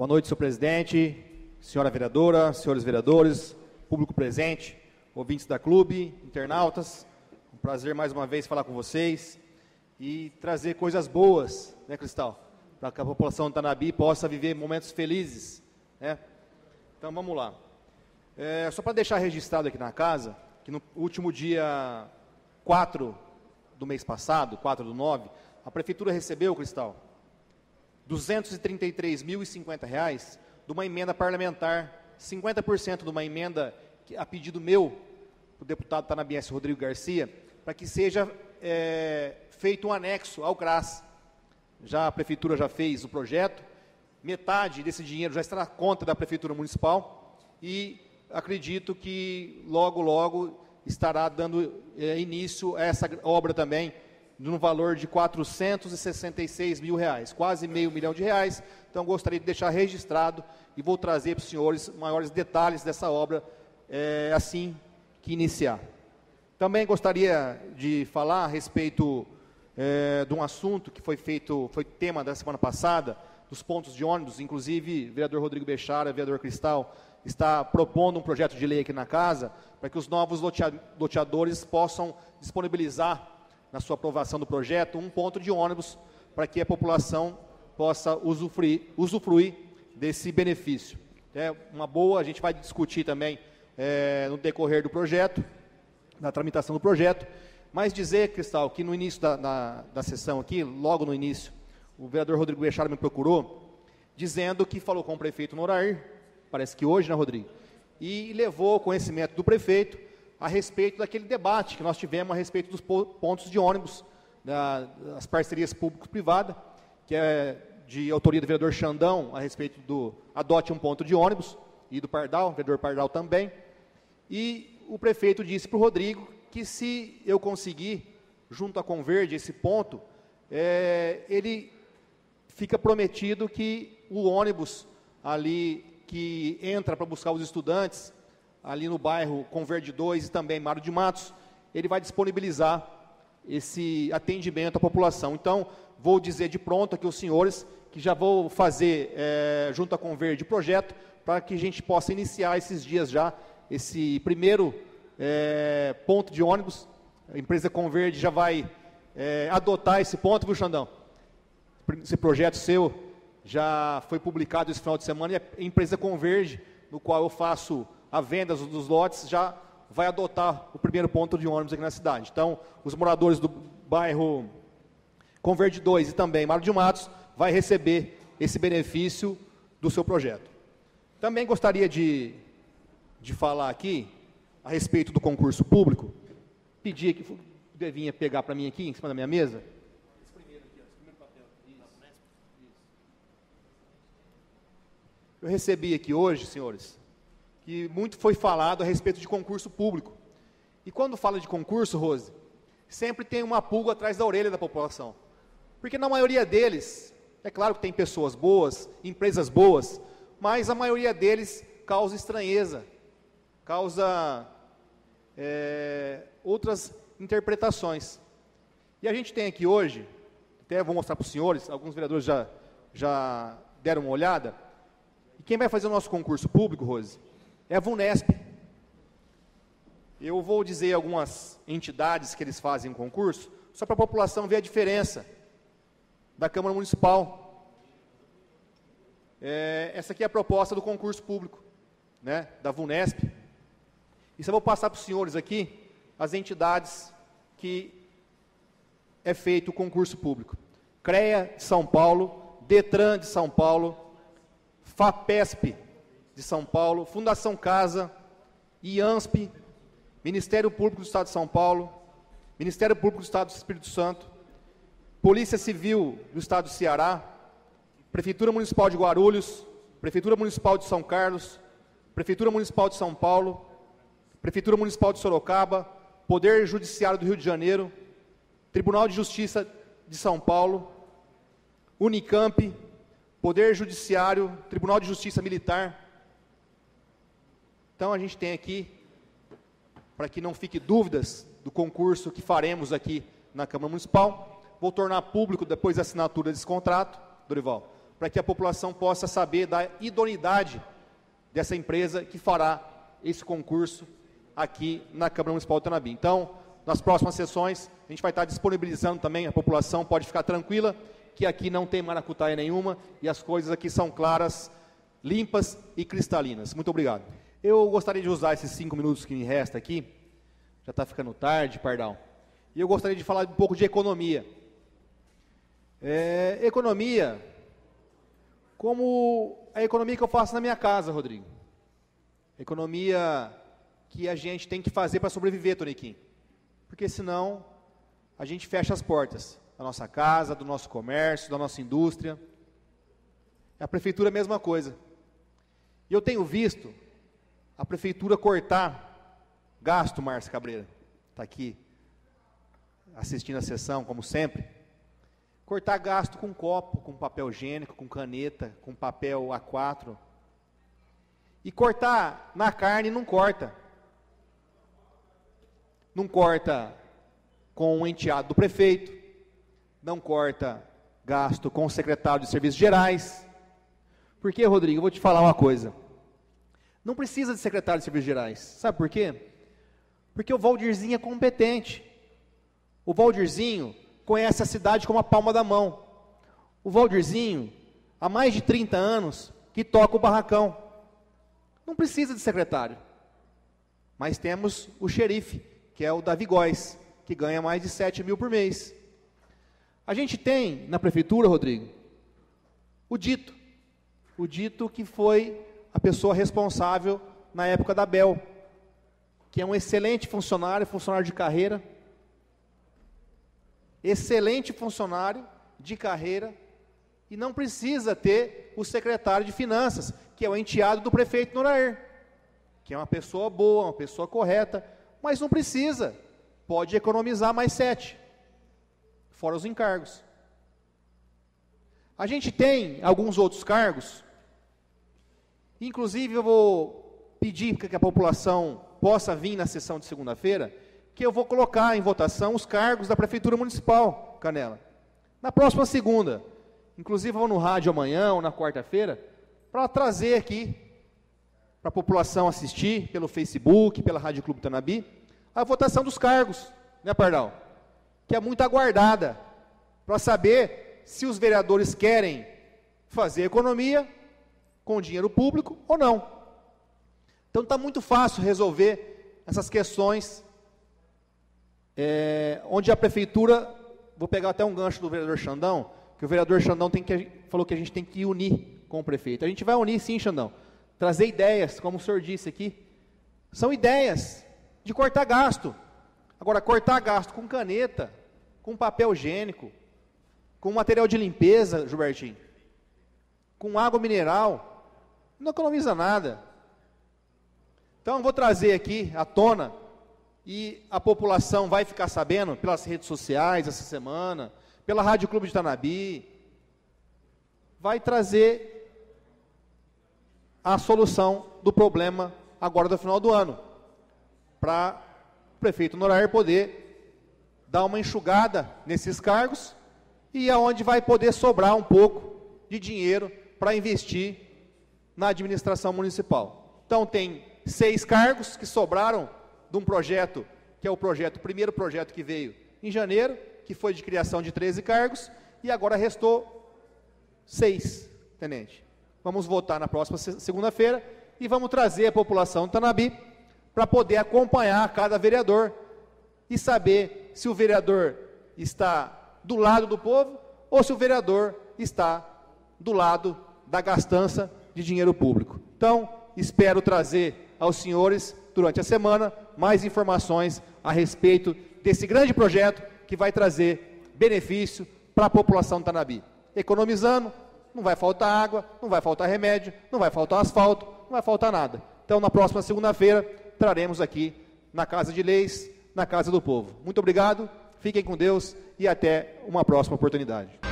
Boa noite, senhor presidente, senhora vereadora, senhores vereadores, público presente, ouvintes da clube, internautas. Um prazer mais uma vez falar com vocês e trazer coisas boas, né, Cristal? Para que a população de Tanabi possa viver momentos felizes, né? Então vamos lá. É, só para deixar registrado aqui na casa, que no último dia 4 do mês passado, 4 do 9, a prefeitura recebeu, Cristal, 233.050 reais de uma emenda parlamentar, 50% de uma emenda que, a pedido meu, o deputado Tanabiense Rodrigo Garcia, para que seja é, feito um anexo ao CRAS. Já a prefeitura já fez o projeto, metade desse dinheiro já está na conta da prefeitura municipal e acredito que logo, logo estará dando é, início a essa obra também, no valor de 466 mil reais, quase meio milhão de reais. Então, gostaria de deixar registrado e vou trazer para os senhores maiores detalhes dessa obra é, assim que iniciar. Também gostaria de falar a respeito é, de um assunto que foi feito, foi tema da semana passada, dos pontos de ônibus, inclusive o vereador Rodrigo Bechara, vereador Cristal, está propondo um projeto de lei aqui na casa para que os novos loteadores possam disponibilizar na sua aprovação do projeto um ponto de ônibus para que a população possa usufruir, usufruir desse benefício. É uma boa, a gente vai discutir também é, no decorrer do projeto, na tramitação do projeto, mas dizer, Cristal, que no início da, da, da sessão aqui, logo no início, o vereador Rodrigo Bechara me procurou, dizendo que falou com o prefeito Norair, parece que hoje, né, Rodrigo? E levou conhecimento do prefeito a respeito daquele debate que nós tivemos a respeito dos pontos de ônibus, das parcerias público-privada, que é de autoria do vereador Xandão, a respeito do adote um ponto de ônibus, e do Pardal, vereador Pardal também. E o prefeito disse para o Rodrigo que se eu conseguir, junto à Converde, esse ponto, é, ele fica prometido que o ônibus ali que entra para buscar os estudantes, ali no bairro Converde 2 e também Mário de Matos, ele vai disponibilizar esse atendimento à população. Então, vou dizer de pronto aqui aos senhores que já vou fazer, é, junto à Converde, projeto para que a gente possa iniciar esses dias já, esse primeiro é, ponto de ônibus. A empresa Converde já vai é, adotar esse ponto, viu, Xandão? Esse projeto seu já foi publicado esse final de semana e a empresa Converge, no qual eu faço a venda dos lotes, já vai adotar o primeiro ponto de ônibus aqui na cidade. Então, os moradores do bairro Converde 2 e também Mário de Matos vai receber esse benefício do seu projeto. Também gostaria de, de falar aqui a respeito do concurso público. Pedir que devinha pegar para mim aqui, em cima da minha mesa. Eu recebi aqui hoje, senhores, que muito foi falado a respeito de concurso público. E quando fala de concurso, Rose, sempre tem uma pulga atrás da orelha da população. Porque na maioria deles, é claro que tem pessoas boas, empresas boas, mas a maioria deles causa estranheza, causa é, outras interpretações. E a gente tem aqui hoje, até vou mostrar para os senhores, alguns vereadores já, já deram uma olhada, e quem vai fazer o nosso concurso público, Rose, é a VUNESP. Eu vou dizer algumas entidades que eles fazem concurso, só para a população ver a diferença da Câmara Municipal. É, essa aqui é a proposta do concurso público, né, da VUNESP. E eu vou passar para os senhores aqui as entidades que é feito o concurso público. CREA de São Paulo, DETRAN de São Paulo, FAPESP de São Paulo, Fundação Casa, IANSP, Ministério Público do Estado de São Paulo, Ministério Público do Estado do Espírito Santo, Polícia Civil do Estado do Ceará, Prefeitura Municipal de Guarulhos, Prefeitura Municipal de São Carlos, Prefeitura Municipal de São Paulo, Prefeitura Municipal de Sorocaba, Poder Judiciário do Rio de Janeiro, Tribunal de Justiça de São Paulo, Unicamp, Poder Judiciário, Tribunal de Justiça Militar. Então a gente tem aqui, para que não fique dúvidas do concurso que faremos aqui na Câmara Municipal, vou tornar público depois da assinatura desse contrato, Dorival, para que a população possa saber da idoneidade dessa empresa que fará esse concurso aqui na Câmara Municipal de Tanabi. Então, nas próximas sessões, a gente vai estar disponibilizando também, a população pode ficar tranquila, que aqui não tem maracutaia nenhuma e as coisas aqui são claras, limpas e cristalinas. Muito obrigado. Eu gostaria de usar esses cinco minutos que me resta aqui, já está ficando tarde, pardal, e eu gostaria de falar um pouco de economia. É, economia, como a economia que eu faço na minha casa, Rodrigo. Economia que a gente tem que fazer para sobreviver, Toniquim. Porque senão a gente fecha as portas da nossa casa, do nosso comércio, da nossa indústria. A prefeitura é a mesma coisa. E eu tenho visto a prefeitura cortar gasto, Márcio Cabreira, está aqui assistindo a sessão, como sempre. Cortar gasto com copo, com papel higiênico, com caneta, com papel A4. E cortar na carne não corta não corta com o enteado do prefeito, não corta gasto com o secretário de Serviços Gerais. Porque, Rodrigo, eu vou te falar uma coisa. Não precisa de secretário de Serviços Gerais. Sabe por quê? Porque o Valdirzinho é competente. O Valdirzinho conhece a cidade como a palma da mão. O Valdirzinho, há mais de 30 anos, que toca o barracão. Não precisa de secretário. Mas temos o xerife, que é o Davi Góes, que ganha mais de 7 mil por mês. A gente tem na prefeitura, Rodrigo, o dito. O dito que foi a pessoa responsável na época da Bel, que é um excelente funcionário, funcionário de carreira. Excelente funcionário de carreira e não precisa ter o secretário de finanças, que é o enteado do prefeito Noraer, que é uma pessoa boa, uma pessoa correta, mas não precisa. Pode economizar mais sete, fora os encargos. A gente tem alguns outros cargos, inclusive eu vou pedir que a população possa vir na sessão de segunda-feira, que eu vou colocar em votação os cargos da Prefeitura Municipal, Canela. Na próxima segunda. Inclusive eu vou no rádio amanhã ou na quarta-feira, para trazer aqui para a população assistir pelo Facebook, pela Rádio Clube Tanabi, a votação dos cargos, né, Pardal? Que é muito aguardada, para saber se os vereadores querem fazer economia com dinheiro público ou não. Então está muito fácil resolver essas questões, é, onde a prefeitura, vou pegar até um gancho do vereador Xandão, que o vereador Xandão tem que, falou que a gente tem que unir com o prefeito. A gente vai unir sim, Xandão trazer ideias, como o senhor disse aqui. São ideias de cortar gasto. Agora, cortar gasto com caneta, com papel higiênico, com material de limpeza, Gilbertinho, com água mineral, não economiza nada. Então, vou trazer aqui à tona, e a população vai ficar sabendo pelas redes sociais essa semana, pela Rádio Clube de Tanabi, vai trazer a solução do problema agora do final do ano, para o prefeito Norair poder dar uma enxugada nesses cargos e aonde vai poder sobrar um pouco de dinheiro para investir na administração municipal. Então tem seis cargos que sobraram de um projeto que é o projeto, o primeiro projeto que veio em janeiro, que foi de criação de 13 cargos, e agora restou seis, tenente. Vamos votar na próxima segunda-feira e vamos trazer a população de Tanabi para poder acompanhar cada vereador e saber se o vereador está do lado do povo ou se o vereador está do lado da gastança de dinheiro público. Então, espero trazer aos senhores, durante a semana, mais informações a respeito desse grande projeto que vai trazer benefício para a população de Tanabi, economizando, não vai faltar água, não vai faltar remédio, não vai faltar asfalto, não vai faltar nada. Então, na próxima segunda-feira, traremos aqui na Casa de Leis, na Casa do Povo. Muito obrigado, fiquem com Deus e até uma próxima oportunidade.